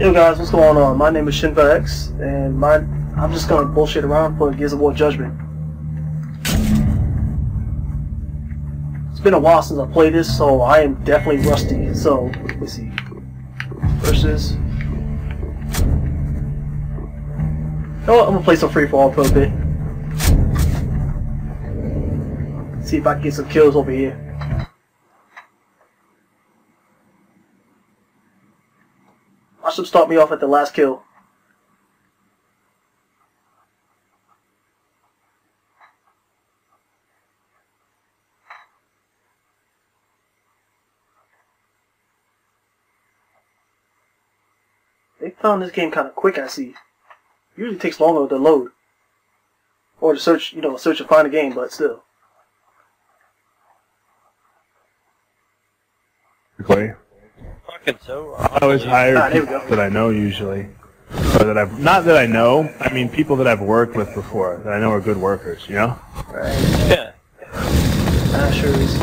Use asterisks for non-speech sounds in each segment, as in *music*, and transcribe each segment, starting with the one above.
Yo guys, what's going on? My name is Shinva X, and my I'm just gonna bullshit around for Gears of War Judgment. It's been a while since I played this, so I am definitely rusty. So let me see. Versus. You know what? I'm gonna play some free for a bit. See if I can get some kills over here. Watch them start me off at the last kill. They found this game kind of quick, I see. Usually takes longer to load. Or to search, you know, search and find a game, but still. Clay. Fucking so. I always hire Ah, people that I know usually. Or that I've not that I know, I mean people that I've worked with before that I know are good workers, you know? Right. Yeah. Gnashers.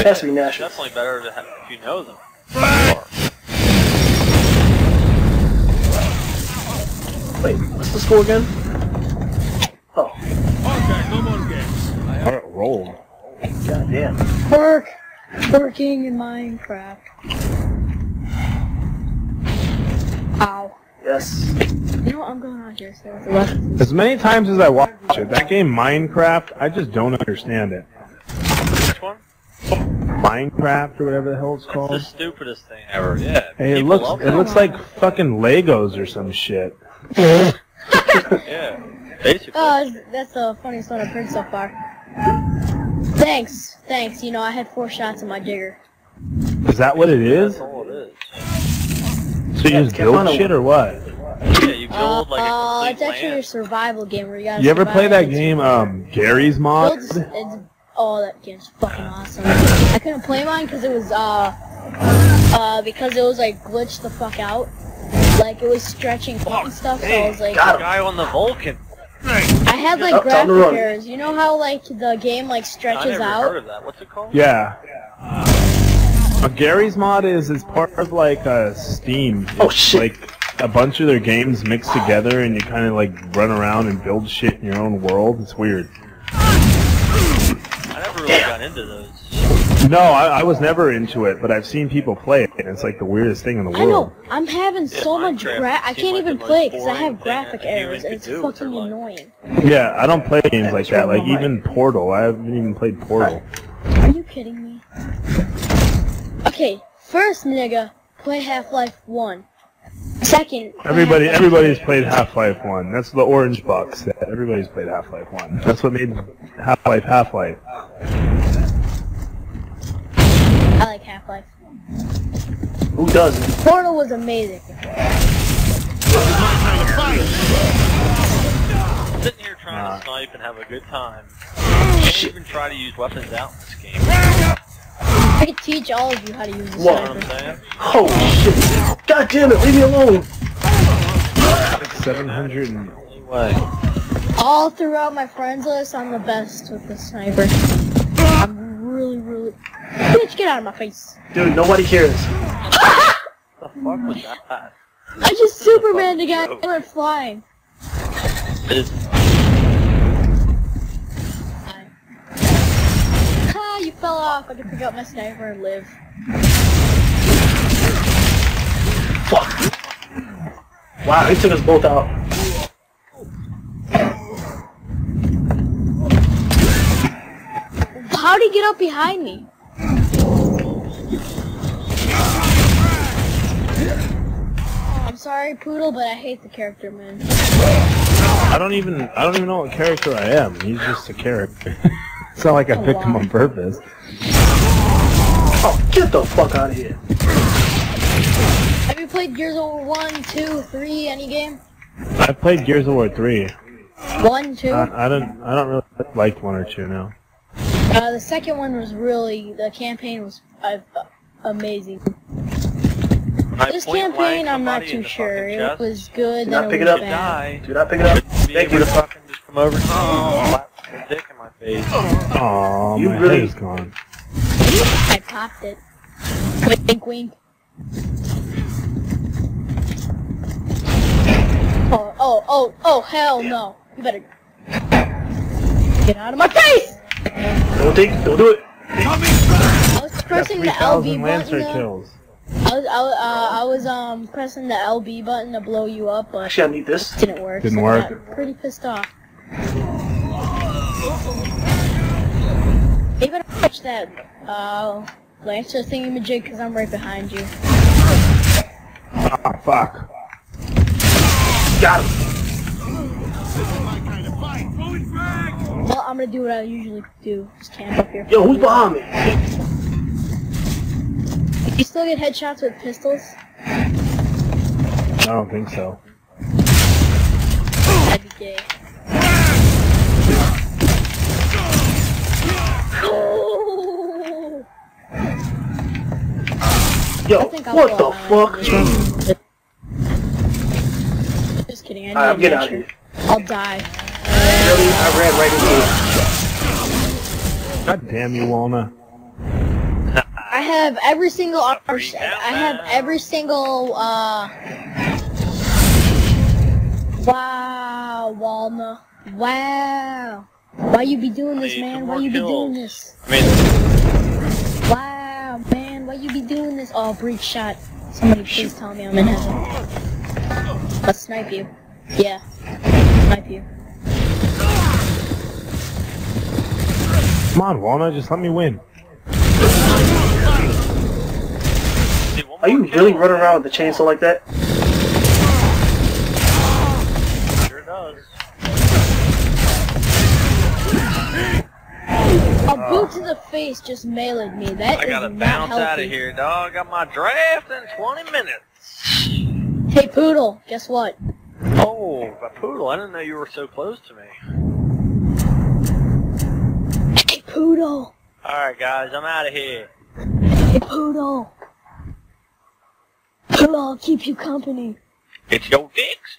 It has to be Gnashers. Definitely better to have if you know them. Wait, what's the score again? Oh, Alright, roll. goddamn. Work! Working in Minecraft. Ow. Yes. You know what? I'm going out here, so. As many times as I watch it, that game Minecraft, I just don't understand it. Which one? Minecraft or whatever the hell it's It's the stupidest thing ever. Yeah. Hey, it looks love it looks like fucking Legos or some shit. *laughs* Yeah. Basically. Oh, that's the funniest one I've heard so far. Thanks, thanks. You know, I had four shots in my digger. Is that what it That's all it is. So you just Can't find build shit or what? Yeah, you build like a uh, complete it's actually a survival game where you gotta You ever play that game, um, Garry's Mod? Builds, it's, oh, that game's fucking awesome. I couldn't play mine because it was, uh, uh, because it was like glitched the fuck out. Like it was stretching and stuff, so I was like, got The guy on the Vulcan. I had like Oh, time graphic errors. You know how like the game like I stretches never out? heard of that. What's it called? Yeah. Uh, Garry's Mod is is part of like uh, Steam. Oh, shit. Like a bunch of their games mixed together, and you kind of like run around and build shit in your own world. It's weird. I never really got into those. No, I, I was never into it, but I've seen people play it, and it's like the weirdest thing in the world. I know. I'm having Yeah, so much Minecraft gra- I can't even the play most because I have graphic errors and it's do fucking annoying. Yeah, I don't play games like that. Like even Portal, I haven't even played Portal. Are you kidding me? Okay, first nigga, play Half-Life 1. Second, Everybody, Half-Life everybody's played Half-Life One. That's the orange box. Everybody's played Half-Life One. That's what made Half-Life Half-Life. I like Half-Life. Who doesn't? Portal was amazing. Sitting here trying Nah. to snipe and have a good time. Can't even try to use weapons out in this game. I could teach all of you how to use the What? I'm sniper. saying? Holy shit. God damn it, leave me alone. Seven hundred and Anyway. All throughout my friends list, I'm the best with the sniper. I'm really, really. Bitch, get out of my face! Dude, nobody cares. *laughs* The fuck was that? I just Superman the guy and went flying. Ah, you fell off. I can pick up my sniper and live. Fuck. Wow, he took us both out. How'd he get up behind me? Sorry, Poodle, but I hate the character, man. I don't even I don't even know what character I am. He's just a character. *laughs* it's not like I Oh, picked him on purpose. Oh, get the fuck out of here. Have you played Gears of War 1, 2, 3, any game? I played Gears of War three. 1, 2? I, I don't I don't really like one or two now. Uh, the second one was really, the campaign was uh, amazing. This campaign, I'm not too sure. It was good. Do not pick it up. Do not pick it up. Thank you. Fucking just come over. Oh, dick in my face. Oh, you my really... head is gone. I popped it. Wink, wink. Oh, oh, oh, oh, hell Damn. no. You better get out of my face! Don't take, don't do it. I was pressing the LB button. Kills. I was, I, was- uh, I was um pressing the LB button to blow you up, but Actually, I need this. it didn't work. Didn't so I work. got pretty pissed off. You better watch that uh Lancer thingamajig because I'm right behind you. Ah, fuck. Got him. Well, I'm gonna do what I usually do. Just camp up here. Yo, who's behind me? You still get headshots with pistols? I don't think so. That'd be gay. Oh! *laughs* Yo, I think I'll what the fuck? Just kidding. I need I'm getting out of here. I'll die. Really? I ran right into you. God damn you, Walna. I have every single armor. Freak I have every single. uh... Wow, Walna. Wow. Why you be doing this, man? Why you be doing this? I Wow, man, why you be doing this? Oh, Breechshot. Somebody please tell me I'm in heaven. Let's snipe you. Yeah. Snipe you. Come on, Walna, just let me win. Need one Are you really running around with the chainsaw like that? Sure does. A boot to the face just meleeed me. That I is gotta not bounce healthy. out of here, dog. Got my draft in 20 minutes. Hey, Poodle, guess what? Oh, a poodle. I didn't know you were so close to me. Hey, Poodle. Alright, guys, I'm out of here. Poodle. Poodle, I'll keep you company. It's your Vicks.